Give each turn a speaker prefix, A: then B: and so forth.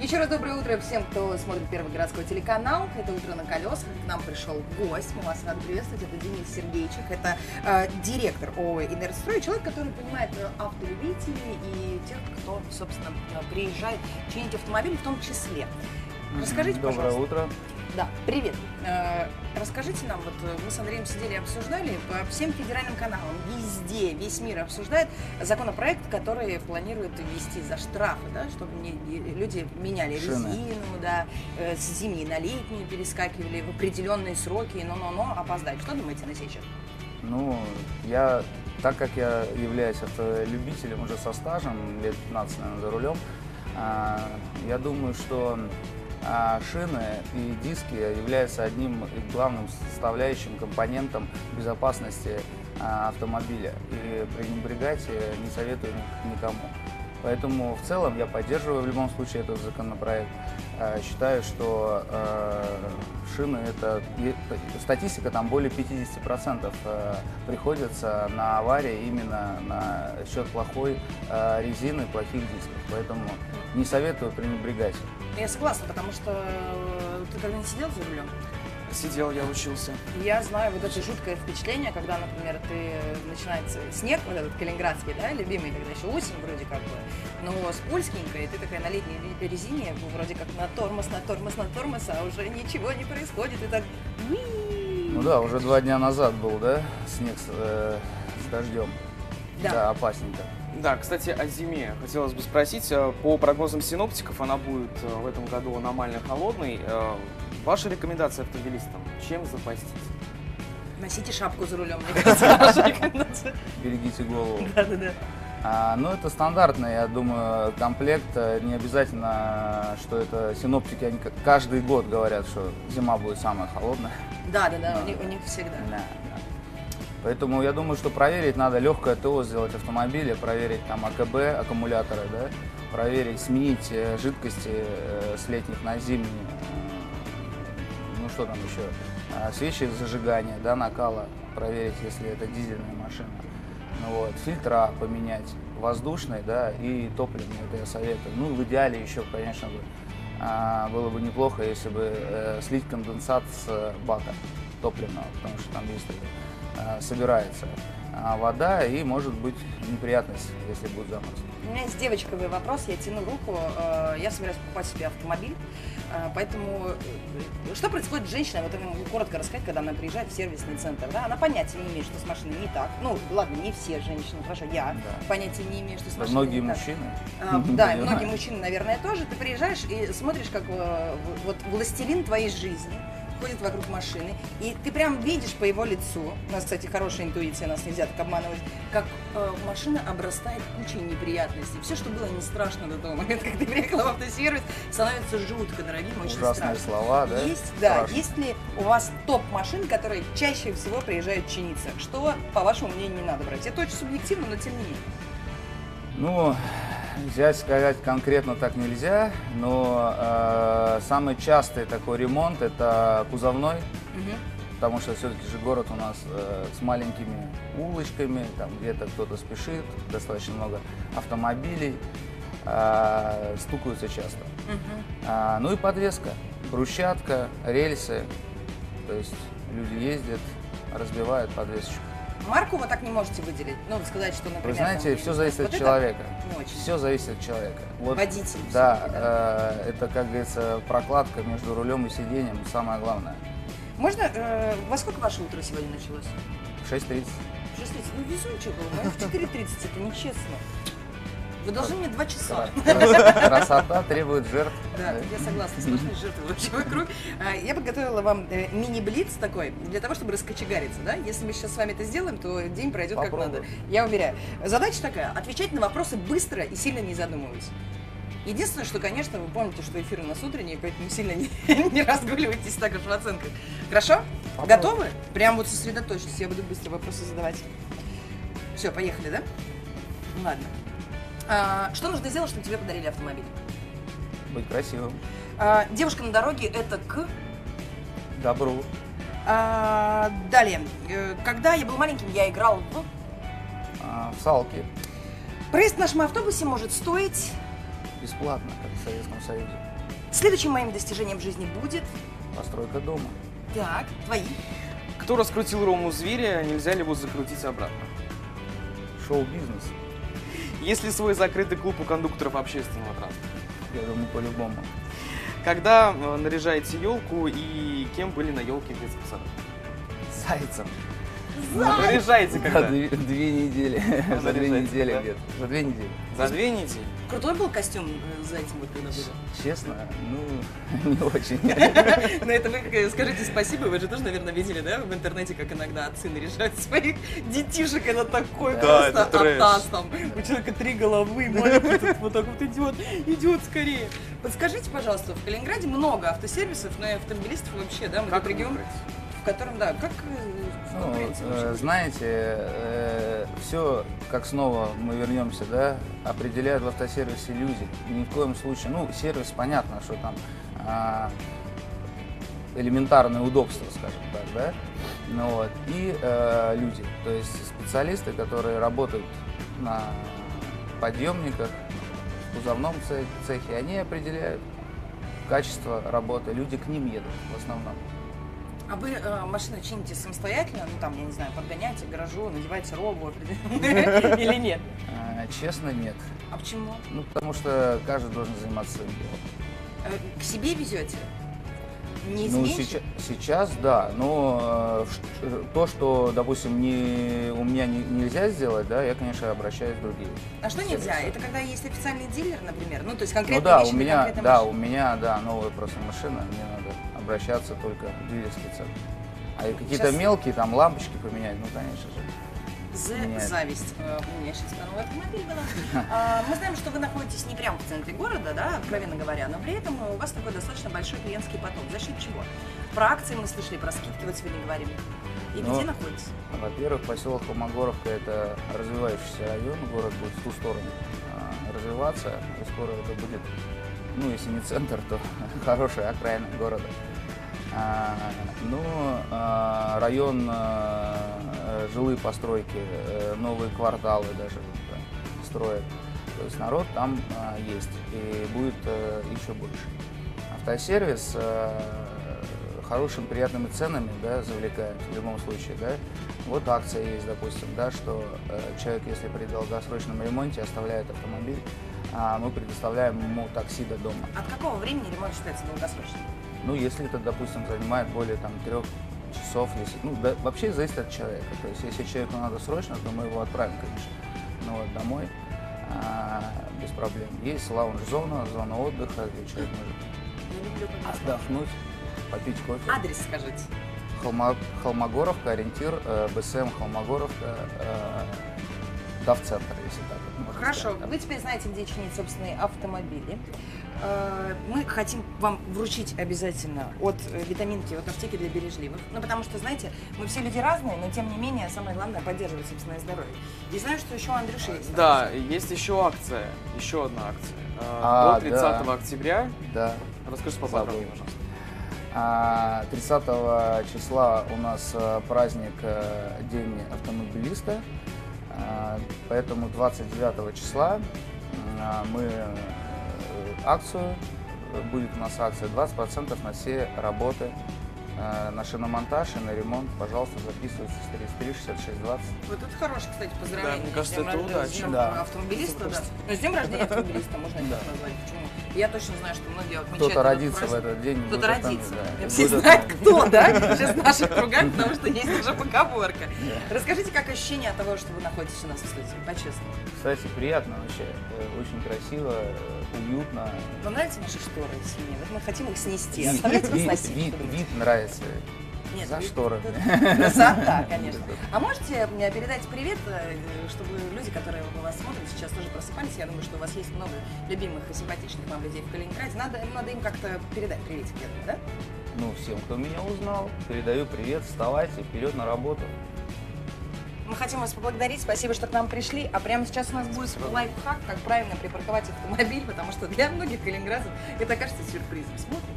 A: Еще раз доброе утро всем, кто смотрит Первый городской телеканал. Это «Утро на колесах». К нам пришел гость. Мы вас рады приветствовать. Это Денис Сергейчик. Это э, директор ООО «Инерстрой». Человек, который понимает автолюбителей и тех, кто, собственно, приезжает чинить автомобиль в том числе. Расскажите,
B: Доброе
A: пожалуйста.
B: утро.
A: Да, привет. Э, расскажите нам, вот э, мы с Андреем сидели и обсуждали, по всем федеральным каналам, везде, весь мир обсуждает законопроект, который планирует ввести за штрафы, да, чтобы не, люди меняли
B: Шины.
A: резину, да, э, с зимней на летнюю перескакивали в определенные сроки, но-но-но, опоздать. Что думаете на сей счет?
B: Ну, я, так как я являюсь автолюбителем уже со стажем, лет 15, наверное, за рулем, а, я думаю, что а, шины и диски являются одним главным составляющим компонентом безопасности а, автомобиля. И пренебрегать э, не советую ни- никому. Поэтому в целом я поддерживаю в любом случае этот законопроект. Э, Считаю, что э, шины это статистика там более 50% э, приходится на аварии именно на счет плохой резины, плохих дисков. Поэтому не советую пренебрегать.
A: Я согласна, потому что ты когда не сидел за рулем,
C: Сидел, я учился.
A: Я знаю вот это жуткое впечатление, когда, например, ты э, начинается снег, вот этот калининградский, да, любимый, когда еще осень вроде как бы, но скользкенькая, и ты такая на летней ре- резине, ну, вроде как на тормоз, на тормоз, на тормоз, а уже ничего не происходит, и так...
B: Ну да, уже два дня назад был, да, снег с, э, с дождем.
A: Да.
B: опасненько.
C: Да, кстати, о зиме хотелось бы спросить. Э, По прогнозам синоптиков она будет э, в этом году аномально холодной. Ваша рекомендация автомобилистам? Чем запастись?
A: Носите шапку за рулем, мне кажется.
B: Берегите голову.
A: Да-да-да.
B: А, ну, это стандартный, я думаю, комплект. Э, Не обязательно, что это синоптики, они каждый год говорят, что зима будет самая холодная.
A: Да-да-да,
B: Да.
A: у них- у них всегда.
B: Да, да. Поэтому я думаю, что проверить надо легкое ТО сделать автомобиля, проверить там АКБ, аккумуляторы, да, проверить, сменить э, жидкости э, с летних на зимние. Что там еще? А, Свечи зажигания, да, накала, проверить, если это дизельная машина. Ну вот, фильтра поменять, воздушный, да, и топливный, это я советую. Ну, в идеале еще, конечно бы, а, было бы неплохо, если бы э, слить конденсат с э, бака топливного, потому что там есть э, собирается а, вода и может быть неприятность, если будет заморозок.
A: У меня есть девочковый вопрос, я тяну руку, э, я собираюсь покупать себе автомобиль, э, поэтому э, что происходит с женщиной, вот я могу коротко рассказать, когда она приезжает в сервисный центр, да, она понятия не имеет, что с машиной не так, ну, ладно, не все женщины, хорошо, я
B: Да.
A: понятия не имею, что с
B: Да,
A: машиной
B: Многие
A: не так.
B: мужчины.
A: А, да, и
B: Понимаю.
A: многие мужчины, наверное, тоже. Ты приезжаешь и смотришь, как вот властелин твоей жизни ходит вокруг машины, и ты прям видишь по его лицу, у нас, кстати, хорошая интуиция, нас нельзя так обманывать, как э, машина обрастает кучей неприятностей. Все, что было не страшно до того момента, как ты приехала в автосервис, становится жутко дорогим, очень
B: Ужасные
A: страшно.
B: слова, да?
A: Есть, да,
B: Страшно.
A: есть ли у вас топ машин, которые чаще всего приезжают чиниться? Что, по вашему мнению, не надо брать? Это очень субъективно, но тем не менее.
B: Ну, взять сказать конкретно так нельзя, но э, самый частый такой ремонт это кузовной,
A: Мгм.
B: потому что все-таки же город у нас э, с маленькими улочками, там где-то кто-то спешит, достаточно много автомобилей, э, стукаются часто.
A: Мгм.
B: А, ну и подвеска, брусчатка, рельсы, то есть люди ездят, разбивают подвесочку.
A: Марку вы так не можете выделить? Ну, сказать, что, например...
B: Вы знаете,
A: там,
B: все зависит
A: вот
B: от человека.
A: Очень.
B: Все зависит от человека. Вот,
A: Водитель
B: Да,
A: всё-таки,
B: э, это, как говорится, прокладка между рулем и сиденьем, самое главное.
A: Можно... э, во сколько ваше утро сегодня началось?
B: 6.30.
A: В 6.30. Ну, везучий был. Мое в 4.30. Это нечестно. Вы должны мне 2 часа.
B: Красота требует жертв.
A: Да, я согласна, сплошные жертвы вообще вокруг. А, Я подготовила вам э, мини-блиц такой, для того, чтобы раскочегариться, да? Если мы сейчас с вами это сделаем, то день пройдет как
B: Попробуем.
A: надо. Я уверяю. Задача такая, отвечать на вопросы быстро и сильно не задумываясь. Единственное, что, конечно, вы помните, что эфир у нас утренний, поэтому сильно не, не разгуливайтесь так уж в оценках. Хорошо?
B: Попробуем.
A: Готовы? Прям вот сосредоточьтесь, я буду быстро вопросы задавать. Все, поехали, да? Ладно. А, что нужно сделать, чтобы тебе подарили автомобиль?
B: Быть красивым.
A: А, девушка на дороге это к.
B: Добру.
A: А, далее. Э, Когда я был маленьким, я играл в.
B: А, в салке.
A: Проезд в нашем автобусе может стоить
B: бесплатно, как в Советском Союзе.
A: Следующим моим достижением в жизни будет...
B: Постройка дома.
A: Так, твои.
C: Кто раскрутил Рому Зверя, нельзя ли его закрутить обратно?
B: Шоу-бизнес,
C: Есть ли свой закрытый клуб у кондукторов общественного транспорта?
B: я думаю, по-любому.
C: Когда э, наряжаете елку и кем были на елке в детском саду?
B: Зайцем.
C: Наряжаете
B: За
C: когда?
B: две, две недели. За две недели
C: да?
B: где-то. За две недели.
C: За две недели.
A: Крутой был костюм э, с зайцем, вот когда были?
B: Честно, ну, не очень.
A: На это вы э, скажите спасибо, вы же тоже, наверное, видели, да, в интернете, как иногда отцы наряжают своих детишек, это такой просто атас там. У человека три головы, маленький вот так вот идет, идет скорее. Подскажите, пожалуйста, в Калининграде много автосервисов, но и автомобилистов вообще, да, мы
C: Как
A: тут регион,
C: выбрать?
A: В котором, да, как э,
B: Ну, э, знаете, все, как снова мы вернемся, да, определяют в автосервисе люди. Ни в коем случае, ну, сервис, понятно, что там а, элементарное удобство, скажем так, да, ну, вот, и э, люди, то есть специалисты, которые работают на подъемниках, в кузовном це- цехе, они определяют качество работы, люди к ним едут в основном.
A: А вы э, машину чините самостоятельно, ну там, я не знаю, подгоняете к гаражу, надеваете робу или нет?
B: А, честно, нет.
A: А почему?
B: Ну, потому что каждый должен заниматься своим делом.
A: Э, К себе везете? Не
B: Ну, сейчас, сейчас да, но э, э, то, что, допустим, не, у меня не- нельзя сделать, да, я, конечно, обращаюсь в другие.
A: А что
B: сервисы.
A: нельзя? Это когда есть официальный дилер, например? Ну, то есть
B: Ну
A: конкретные
B: да, у меня, да,
A: машины.
B: у меня, да, новая просто машина, мне надо обращаться только в дилерский центр. А и какие-то
A: Сейчас-
B: мелкие там лампочки поменять, ну, конечно же.
A: За
B: Нет.
A: зависть. Э, У меня сейчас новый автомобиль была. А, Мы знаем, что вы находитесь не прямо в центре города, да, откровенно говоря, но при этом у вас такой достаточно большой клиентский поток. За счет чего? Про акции мы слышали, про скидки вот сегодня говорили. И
B: Ну,
A: где находитесь?
B: Во-первых, поселок Холмогоровка – это развивающийся район, город будет в ту сторону а, развиваться, и скоро это будет, ну, если не центр, то хорошая окраина города. А, ну, а, район, а, жилые постройки, э, новые кварталы даже да, строят. То есть народ там есть и будет э, еще больше. Автосервис э, хорошими, приятными ценами да, завлекает в любом случае. Да. Вот акция есть, допустим, да, что человек, если при долгосрочном ремонте оставляет автомобиль, мы предоставляем ему такси до дома.
A: От какого времени ремонт считается долгосрочным?
B: Ну, если это, допустим, занимает более там трех часов, если, ну, да, вообще зависит от человека. То есть, если человеку надо срочно, то мы его отправим, конечно, ну, вот, домой а, без проблем. Есть лаунж-зона, зона отдыха, где человек может отдохнуть, попить кофе.
A: Адрес скажите.
B: Холма- Холмогоровка, ориентир, э, БСМ Холмогоровка, э, Давцентр, если так.
A: Хорошо,
B: сказать, да.
A: вы теперь знаете, где чинить собственные автомобили. Э, Мы хотим вам вручить обязательно от э, витаминки, от аптеки для бережливых. Ну, потому что, знаете, мы все люди разные, но тем не менее, самое главное поддерживать собственное здоровье. И знаю, что еще у Андрюши есть.
C: Да, есть еще акция, еще одна акция. Э,
B: А,
C: До 30
B: да.
C: октября.
B: Да.
C: Расскажите поподробнее, пожалуйста.
B: А, 30 числа у нас праздник День автомобилиста, А, поэтому 29 числа а, мы акцию, будет у нас акция 20% на все работы э, на шиномонтаж и на ремонт. Пожалуйста, записывайтесь 33 66 20.
A: Вот это хорошее, кстати, поздравление.
C: Да, мне кажется,
A: С днем
C: это
A: рождения,
C: удача.
B: Да.
A: автомобилиста, да. Ну, с днем рождения автомобилиста можно это
B: Да.
A: назвать. Почему? Я точно знаю, что многие отмечают
B: Кто-то родится в этот день.
A: Кто-то родится.
B: да, и
A: Все знают, кто, да? Сейчас в наших кругах, потому что есть уже поговорка. Расскажите, как ощущение от того, что вы находитесь у нас в студии, по-честному.
B: Кстати, приятно вообще, очень красиво, э, уютно.
A: Вам нравятся наши шторы семье? Вот мы хотим их снести. Оставляйте носить.
B: вид- вид нравится.
A: Нет,
B: За шторами.
A: это Красота, конечно. А можете мне передать привет, э, чтобы люди, которые вас смотрят, сейчас тоже просыпались. Я думаю, что у вас есть много любимых и симпатичных вам людей в Калининграде. Надо, надо им как-то передать приветик, я думаю, да?
B: Ну, всем, кто меня узнал, передаю привет, вставайте, вперед на работу.
A: Мы хотим вас поблагодарить, спасибо, что к нам пришли. А прямо сейчас у нас будет лайфхак, как правильно припарковать автомобиль, потому что для многих калининградцев это кажется сюрпризом. Смотрим.